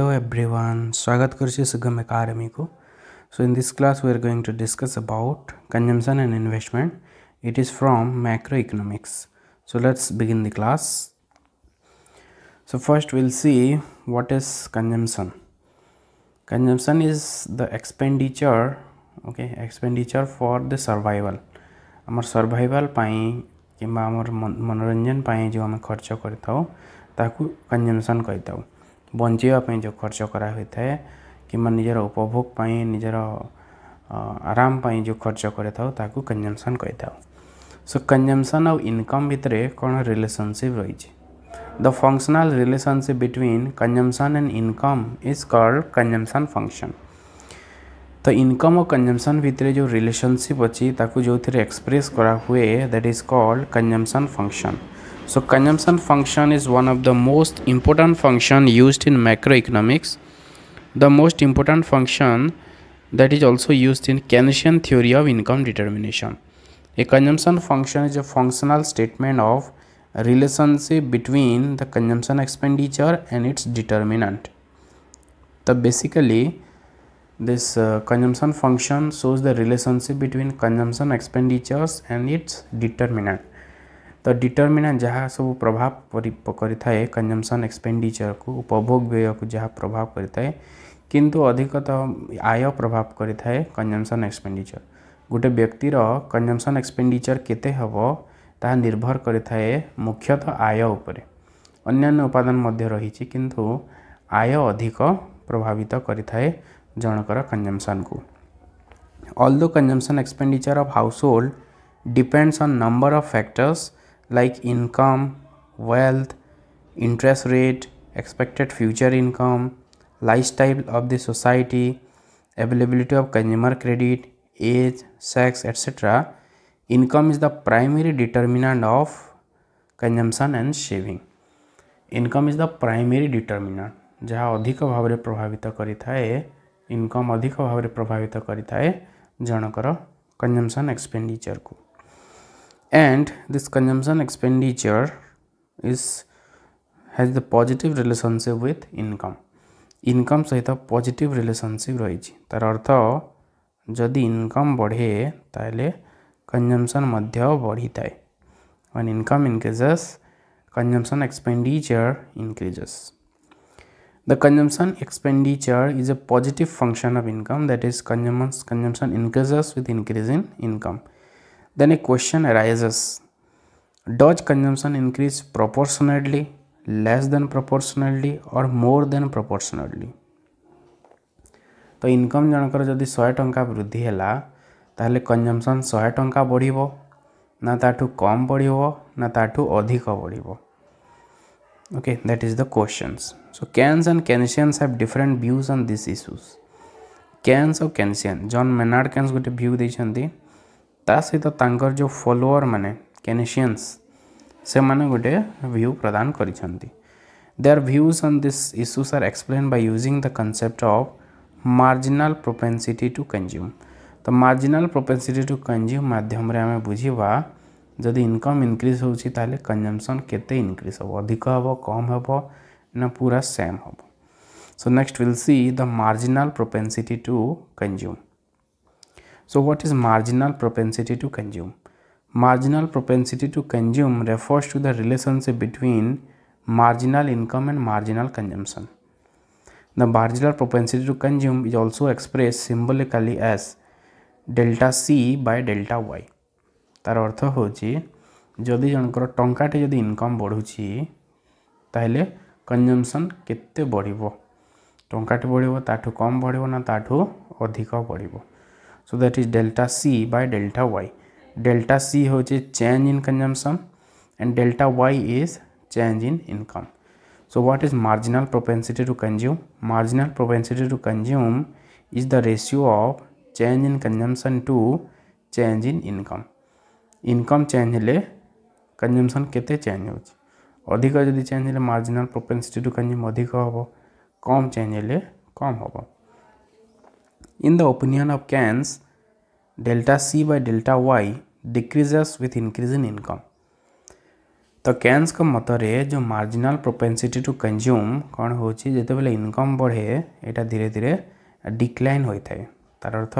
Hello everyone स्वागत कर सुगम अकादमी को। So in this class we are going to discuss about consumption and investment it is from macro economics so let's begin the class so first will see what is consumption consumption is the expenditure okay expenditure for the survival आम survival कि मनोरंजन जो आम खर्च करता consumption कही ବଞ୍ଚିବା ପାଇଁ ଯେଉଁ ଖର୍ଚ୍ଚ କରାହୋଇଥାଏ କିମ୍ବା ନିଜର ଉପଭୋଗ ପାଇଁ ନିଜର ଆରାମ ପାଇଁ ଯେଉଁ ଖର୍ଚ୍ଚ କରିଥାଉ ତାକୁ କଞ୍ଜମ୍ସନ୍ କହିଥାଉ ସୋ କଞ୍ଜମ୍ସନ୍ ଆଉ ଇନକମ୍ ଭିତରେ କ'ଣ ରିଲେସନସିପ୍ ରହିଛି the functional relationship between consumption and income is called consumption function ତ ଇନକମ୍ ଓ କଞ୍ଜମ୍ସନ୍ ଭିତରେ ଯେଉଁ ରିଲେସନସିପ୍ ଅଛି ତାକୁ ଯେଉଁଥିରେ ଏକ୍ସପ୍ରେସ୍ କରାହୁଏ that is called consumption function So consumption function is one of the most important function used in macroeconomics. The most important function that is also used in Keynesian theory of income determination. A consumption function is a functional statement of relationship between the consumption expenditure and its determinant. So basically this uh, consumption function shows the relationship between consumption expenditures and its determinant. ତ ଡିଟରମିନାଣ୍ଟ ଯାହା ସବୁ ପ୍ରଭାବ କରିଥାଏ କଞ୍ଜମ୍ସନ୍ ଏକ୍ସପେଣ୍ଡିଚରକୁ ଉପଭୋଗ ବ୍ୟୟକୁ ଯାହା ପ୍ରଭାବ କରିଥାଏ କିନ୍ତୁ ଅଧିକତଃ ଆୟ ପ୍ରଭାବ କରିଥାଏ କଞ୍ଜମ୍ସନ୍ ଏକ୍ସପେଣ୍ଡିଚର ଗୋଟେ ବ୍ୟକ୍ତିର କଞ୍ଜମ୍ସନ୍ ଏକ୍ସପେଣ୍ଡିଚର କେତେ ହେବ ତାହା ନିର୍ଭର କରିଥାଏ ମୁଖ୍ୟତଃ ଆୟ ଉପରେ ଅନ୍ୟାନ୍ୟ ଉପାଦାନ ମଧ୍ୟ ରହିଛି କିନ୍ତୁ ଆୟ ଅଧିକ ପ୍ରଭାବିତ କରିଥାଏ ଜଣକର କଞ୍ଜମ୍ସନ୍କୁ although consumption expenditure of household depends on number of factors like income, wealth, interest rate, expected future income, lifestyle of the society, availability of consumer credit, age, sex, etc. Income is the primary determinant of consumption and saving. Primary determinant जहाँ अधिक भाव में प्रभावित करें income अधिक भाव में प्रभावित करें जनकर कंजम्पन एक्सपेंडिचर को and this consumption expenditure is has the positive relationship with income. Income, সহিত পজিটিভ positive রয়েছে তার অর্থ যদি ইনকম বঢ়ে তাহলে কনজমশন মধ্যে বড়ি থাকে when income increases consumption expenditure increases The consumption expenditure is a positive function of income that is consumption, consumption increases with increase in income. then a question arises Does consumption increase proportionately, less than proportionately, or more than proportionately? ତ income ଜଣଙ୍କର ଯଦି ଶହେ ଟଙ୍କା ବୃଦ୍ଧି ହେଲା ତାହେଲେ କଞ୍ଜମ୍ପସନ୍ ଶହେ ଟଙ୍କା ବଢ଼ିବ ନା ତାଠୁ କମ୍ ବଢ଼ିବ ନା ତାଠୁ ଅଧିକ ବଢ଼ିବ okay that is the questions so Keynes and Keynesians have different views on these issues Keynes और Keynesian John Maynard Keynes ଗୋଟେ view ଦେଇଛନ୍ତି ତା ସହିତ ତାଙ୍କର ଯେଉଁ ଫଲୋଅର୍ ମାନେ କେନେସିଆନ୍ସ ସେମାନେ ଗୋଟେ ଭ୍ୟୁ ପ୍ରଦାନ କରିଛନ୍ତି their views on this issues are explain by using the concept of marginal propensity to consume ତ ମାର୍ଜିନାଲ୍ ପ୍ରୋପେନ୍ସିଟି ଟୁ କନଜ୍ୟୁମ୍ ମାଧ୍ୟମରେ ଆମେ ବୁଝିବା ଯଦି ଇନକମ୍ ଇନକ୍ରିଜ୍ ହେଉଛି ତାହେଲେ କଞ୍ଜମ୍ପସନ୍ କେତେ ଇନକ୍ରିଜ୍ ହେବ ଅଧିକ ହେବ କମ୍ ହେବ ନା ପୁରା ସେମ୍ ହେବ so next will see the marginal propensity to consume So what is marginal propensity to consume? Marginal propensity to consume refers to the relationship between marginal income and marginal consumption. The marginal propensity to consume is also expressed symbolically as delta C by delta Y. তার অর্থ হচ্ছে যদি জনকর টঙ্কাটে যদি income বড়ুছি তাহলে কনজমসন কেতে বড়িব টঙ্কাটে বড়িব তাঠু কম বড়িব না তাঠু অধিক বড়িব so that is delta C by delta Y delta C हो change in consumption and delta Y is change in income so what is marginal propensity to consume marginal propensity to consume is the ratio of change in consumption to change in income income change हेले consumption के change हो अधिक जब change हेल्ले marginal propensity to consume अधिक हम कम change हेल्ले कम हम In the opinion of Keynes, delta C by delta Y decreases with increase in income. तो कैन्स मतरे जो मार्जिनाल प्रोपेनसीटी टू कंज्यूम कौन होते इनकम बढ़े यहाँ धीरे धीरे डिक्लाइन होता है तार अर्थ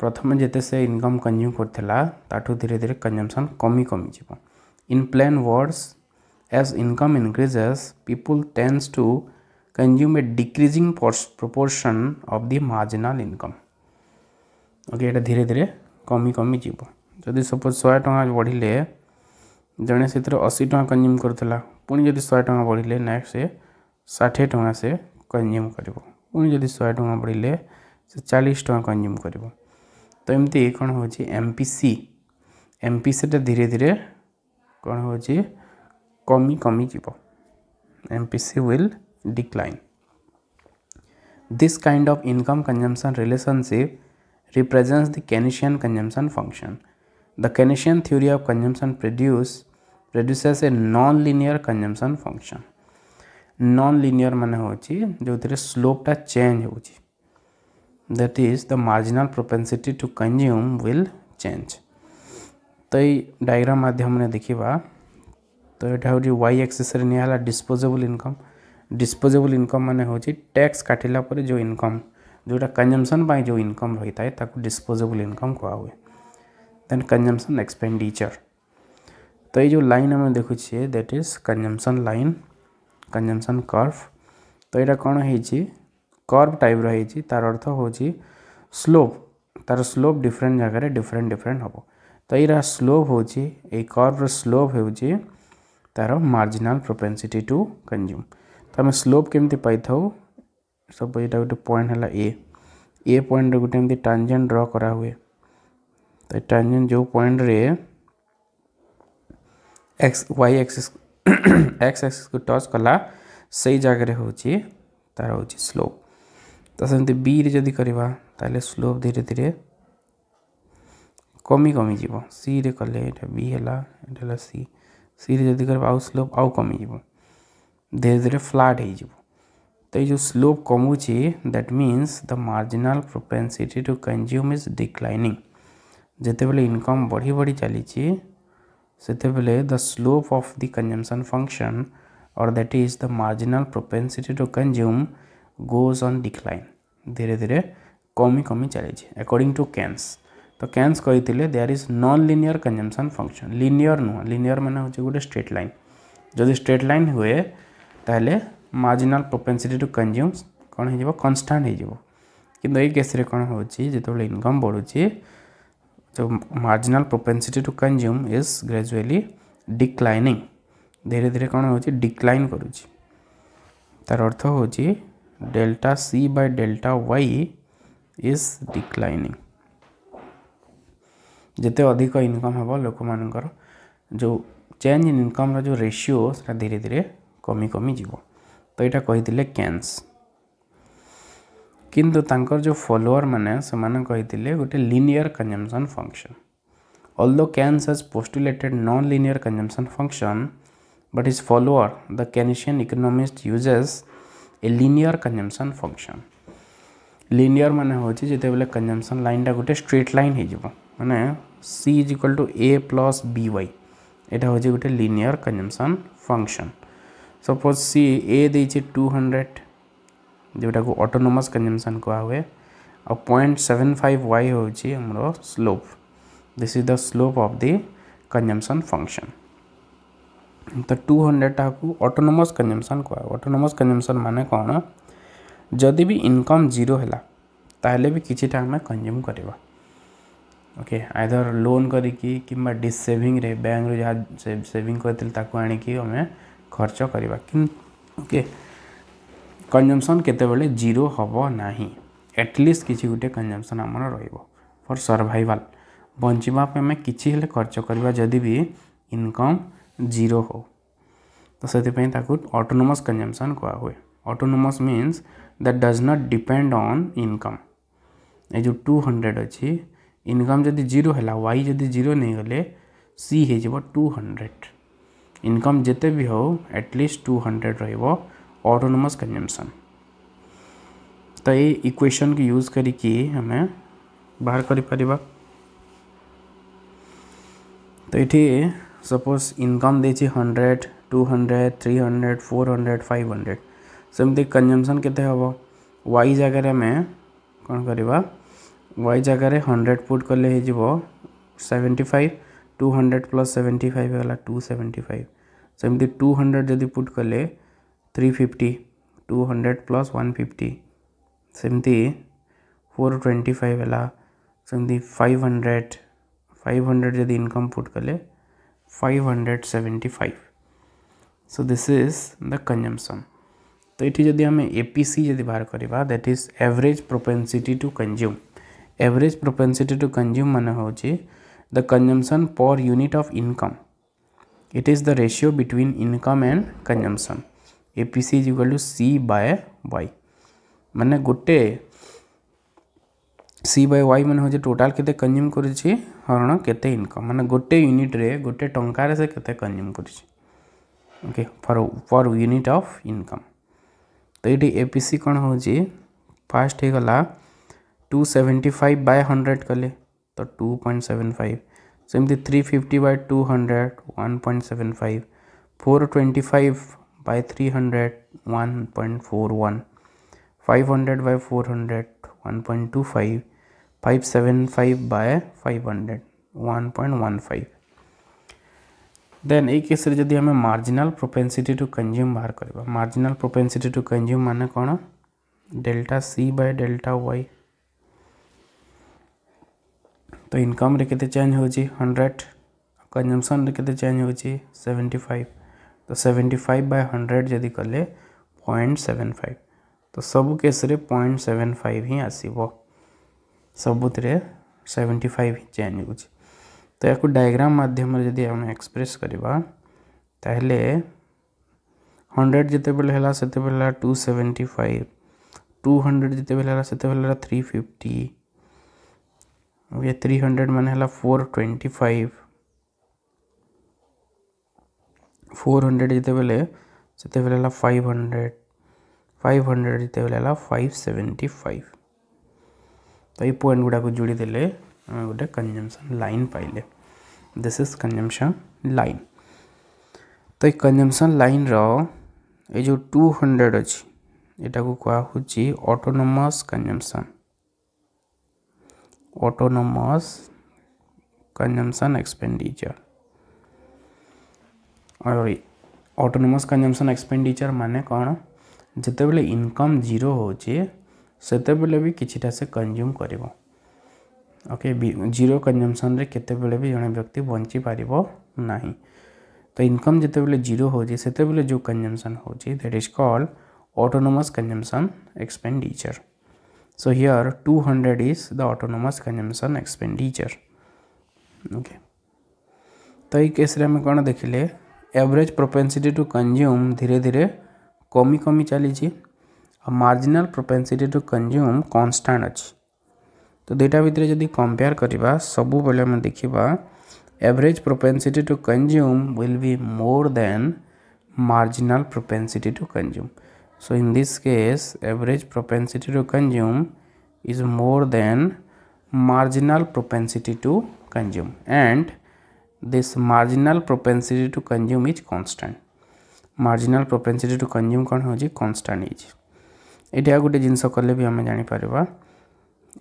प्रथम जिते से इनकम कंज्यूम करा धीरे धीरे कंजम्पशन कमी कमी जी in plain words as income increases people tends to consume a decreasing proportion of the marginal income okay ये धीरे धीरे कमी कमी जी जदि सपोज़ शहे टाँग बढ़ले जड़े से अशी टाँग कंज्यूम कर पुणी जदि शहे टाँग बढ़िले नेक्स्ट से षाठी टाँग से कंज्यूम कर पुणी जदि शहे टाँग बढ़िले से चालीस टाँग कंज्यूम कर तो एमती कौन हो एमपीसी एमपीसी टा धीरे धीरे कौन हो कमी कमी जी MPC will କମି ଯିବ M P C will decline this kind of income consumption relationship represents the Keynesian consumption function. The Keynesian theory of consumption produce produces a non-linear consumption function. Non-linear ମାନେ ହେଉଛି ଯେଉଁଥିରେ ସ୍ଲୋପ୍ଟା ଚେଞ୍ଜ ହେଉଛି that is the marginal propensity to consume will change. ତ ଏଇ diagram ମାଧ୍ୟମରେ ଦେଖିବା ତ ଏଇଟା ହେଉଛି Y ଆକ୍ସିସ୍ରେ ନିଆହେଲା disposable income disposable income मान हूँ टैक्स काटला जो इनकम जोटा कंजम्पन जो इनकम रही था ताको डिस्पोजेबल इनकम कहा हुए। देन कंजम्पन एक्सपेंडिचर तो ये जो लाइन आम देखुए that is consumption line consumption curve तो यहाँ कौन है कर्व टाइप रही तार अर्थ हूँ स्लोप तार स्लोप डिफरेन्ट जगह डिफरेन्ट डिफरेन्ट हे तो यहाँ स्लोप हूँ ये कर्व्र स्लोप हो तार मार्जिनाल प्रोपेन्सीटी टू कंज्यूम आम स्लोप केमती पाई था सपोज़ यहाँ गोटे पॉइंट है ए ए पॉइंट रोटे टाजेन्ट ड्र करा हुए तो टाजेन्ट जो पॉइंट रे X Y axis X axis को टच कला से जगह हूँ तार हूँ स्लोप तो सेमती बी जदि करवा स्लोप धीरे धीरे कमी कमी जी रे कले बी है सी सी जदि कर स्लोप आउ कमी जी ଧୀରେ ଧୀରେ ଫ୍ଲାଟ୍ ହେଇଯିବ ତ ଏଇ ଯେଉଁ ସ୍ଲୋପ୍ କମୁଛି that means the marginal propensity to consume is declining ଯେତେବେଳେ ଇନକମ୍ ବଢ଼ି ବଢ଼ି ଚାଲିଛି ସେତେବେଳେ the slope of the consumption function or that is the marginal propensity to consume goes on decline ଧୀରେ ଧୀରେ କମି କମି ଚାଲିଛି according to Keynes ତ କ୍ୟାନ୍ସ କହିଥିଲେ there is non linear consumption function linear ନୁହଁ ଲିନିୟର ମାନେ ହେଉଛି ଗୋଟେ ଷ୍ଟ୍ରେଟ୍ ଲାଇନ୍ ଯଦି ଷ୍ଟ୍ରେଟ୍ ଲାଇନ୍ ହୁଏ ତାହେଲେ ମାର୍ଜିନାଲ୍ ପ୍ରୋପେନ୍ସିଟି ଟୁ କନଜ୍ୟୁମ୍ କ'ଣ ହେଇଯିବ କନଷ୍ଟାଣ୍ଟ ହେଇଯିବ କିନ୍ତୁ ଏଇ କେସ୍ରେ କ'ଣ ହେଉଛି ଯେତେବେଳେ ଇନକମ୍ ବଢ଼ୁଛି ଯେଉଁ marginal propensity to consume is gradually declining ଧୀରେ ଧୀରେ କ'ଣ ହେଉଛି ଡିକ୍ଲାଇନ୍ କରୁଛି ତାର ଅର୍ଥ ହେଉଛି delta C by delta Y is declining ଯେତେ ଅଧିକ ଇନକମ୍ ହେବ ଲୋକମାନଙ୍କର ଯେଉଁ ଚେଞ୍ଜ ଇନ୍ ଇନକମ୍ର ଯେଉଁ ରେସିଓ ସେଟା ଧୀରେ ଧୀରେ କମି କମି ଯିବ ତ ଏଇଟା କହିଥିଲେ କ୍ୟାନ୍ସ କିନ୍ତୁ ତାଙ୍କର ଯେଉଁ ଫଲୋଅର୍ ମାନେ ସେମାନେ କହିଥିଲେ ଗୋଟେ linear consumption function although Keynes has postulated non-linear consumption function but his follower the Keynesian economist uses a linear consumption function linear ମାନେ ହେଉଛି ଯେତେବେଳେ କନଜମ୍ସନ୍ ଲାଇନ୍ଟା ଗୋଟେ ଷ୍ଟ୍ରେଟ୍ ଲାଇନ୍ ହେଇଯିବ ମାନେ C is equal to A plus B Y ଏଇଟା ହେଉଛି ଗୋଟେ linear କନଜମ୍ସନ୍ function suppose C A they two hundred जोटा को अटोनोमस कंजम्पन कहा हुए आ पॉइंट सेवेन फाइव वाई हूँ slope this is the slope of the consumption function तो टू हंड्रेड टाक अटोनोमस कंजम्पन कह अटोनोमस कंजम्पन मान कौन? जदि भी इनकम ज़ीरो है कि आम कंज्यूम करवा ओके आइदर लोन करी कि डिसेविंग बैंक जहाँ सेविंग करें आम ଖର୍ଚ୍ଚ କରିବା ଓକେ କନଜମ୍ସନ୍ କେତେବେଳେ ଜିରୋ ହେବ ନାହିଁ ଆଟଲିଷ୍ଟ କିଛି ଗୋଟେ କନଜମ୍ସନ୍ ଆମର ରହିବ ଫର୍ ସର୍ଭାଇଭାଲ୍ ବଞ୍ଚିବା ପାଇଁ ଆମେ କିଛି ହେଲେ ଖର୍ଚ୍ଚ କରିବା ଯଦି ବି ଇନକମ୍ ଜିରୋ ହଉ ତ ସେଥିପାଇଁ ତାକୁ autonomous କନଜମ୍ସନ୍ କୁହାହୁଏ autonomous means that does not depend on income ଏ ଯେଉଁ ଟୁ ହଣ୍ଡ୍ରେଡ଼ ଅଛି ଇନକମ୍ ଯଦି ଜିରୋ ହେଲା ୱାଇ ଯଦି ଜିରୋ ନେଇଗଲେ ସି ହେଇଯିବ ଟୁ ହଣ୍ଡ୍ରେଡ଼ इनकम जिते भी हो at least two hundred autonomous consumption तो ये इक्वेशन को यूज़ करके हमें बाहर कर तो ये सपोज़ इनकम दे hundred two hundred three hundred four hundred five hundred सेमती कंजम्पन के वाई आम कौन करवा वाई जगार हंड्रेड फुट कले seventy five two hundred plus seventy five है टू सेवेन्टी फाइव सेमती टू हंड्रेड जदि पुट कले three fifty two hundred plus one fifty सेमती फोर ट्वेंटी फाइव है सेमती फाइव हंड्रेड फाइव हंड्रेड जदि इनकम पुट कले five hundred seventy five so this is the consumption तो ये जदि आम एपीसी जदि बाहर करवा that is average propensity to consume average propensity to consume मान हूँ the consumption per unit of income. It is the ratio between income and consumption. APC is equal to C by Y मैंने गोटे C by Y मैंने हूँ total के consume करण के income मैंने गोटे यूनिट्रे गोटे टकर कंज्यूम करके for per unit of income तो ये एपीसी कौन हो first होगला two seventy five by hundred कले. तो two point seven five same three fifty by two hundred one point seven five four twenty five by three hundred one point four one five hundred by four hundred one point two five five seven five by five hundred one point one five then एक case जदि हमें marginal propensity to consume बाहर करवा marginal propensity to consume मान कौन? Delta C by delta Y तो income केते change होची 100 कंजम्पशन रे केते चेंज होची 75 तो 75 बाय 100 जदि कले 0.75 तो सब केस रे 0.75 ही आसीबो। सबुत रे 75 ही चेंज होची तो याको डायग्राम माध्यम जदि हम एक्सप्रेस ताहले 100 जिते बेले हला सेते बेले 275 200 जिते बेले हला सेते बेले 350 ये थ्री हंड्रेड मान है four twenty five four hundred जिते बेले से बेले फाइव हंड्रेड फाइव हंड्रेड जिते बेले सेवेन्टी फाइव तो ये पॉइंट गुड़ा को जोड़ी देले कंजम्पशन लाइन पाइले। दिस इज़ कंजम्पशन लाइन तो ये कंजम्पशन लाइन रो ये टू हंड्रेड अच्छी यहाँ को कहुच्छी autonomous consumption autonomous consumption expenditure. और ऑटोनोमस कंजम्पशन एक्सपेंडिचर माने कौन? जिते बेले इनकम ज़ीरो बेले भी किछिटा से कंज्यूम करिवो ओके ज़ीरो कंजम्पशन रे भी जने व्यक्ति बंची पारिबो नाही। तो इनकम जिते बेले ज़ीरो होचे सेते बेले जो consumption So, here 200 is the autonomous consumption expenditure. Okay. तो ये केस आम कौन देखिले एवरेज प्रोपेनसीटी टू कंज्यूम धीरे धीरे कमी कमी चली marginal propensity to consume constant अच्छी तो दुटा भितर जब कंपेयर करवा सब देखा average propensity to consume will be more than marginal propensity to consume So in this case average propensity to consume is more than marginal propensity to consume and this marginal propensity to consume is constant. Marginal propensity to consume कौन हो constant is. यहाँ गोटे जिनस कले भी आम जापर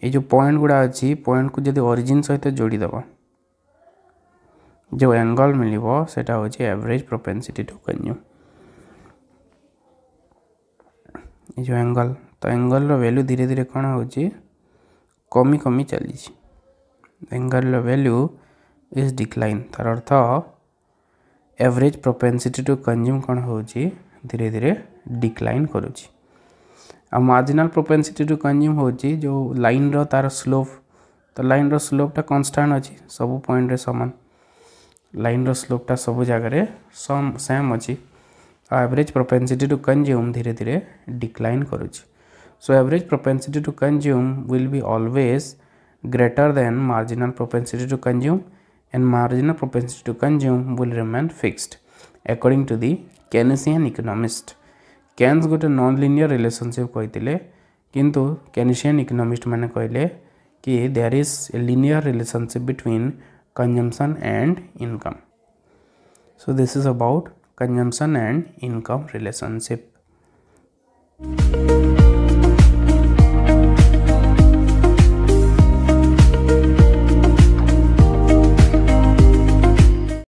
ये जो point गुड़ा अच्छी पॉइंट को जब ओरिजिन सहित जोड़ीदेव जो एंगल मिल से एवरेज प्रोपेनसीटी टू कंज्यूम କନ୍ଜ୍ୟୁମ୍ ये जो एंगल तो एंगल वैल्यू धीरे धीरे कौन हो कमी कमी चली एंगल वैल्यू इज डिक्लाइन तार अर्थ एवरेज प्रोपेनसीटी टू कंज्यूम कौन हो धीरे धीरे decline करुच्ची uh marginal propensity to consume हो जो लाइन रो तार स्लोप तो लाइन रो स्लोपटा कन्स्टाट अच्छी सब पॉइंट रे समान लाइन रो स्लोपटा सब जगह सेम अच्छी एवरेज प्रोपेन्सीटी टू कंज्यूम धीरे धीरे decline करुच्ची so average propensity to consume will be always greater than marginal propensity to consume and marginal propensity to consume will remain fixed according to the keynesian economist Keynes गोटे non linear relationship कही किंतु Keynesian economist मैंने कहले कि there is a linear relationship between consumption and income so this is about consumption and income relationship.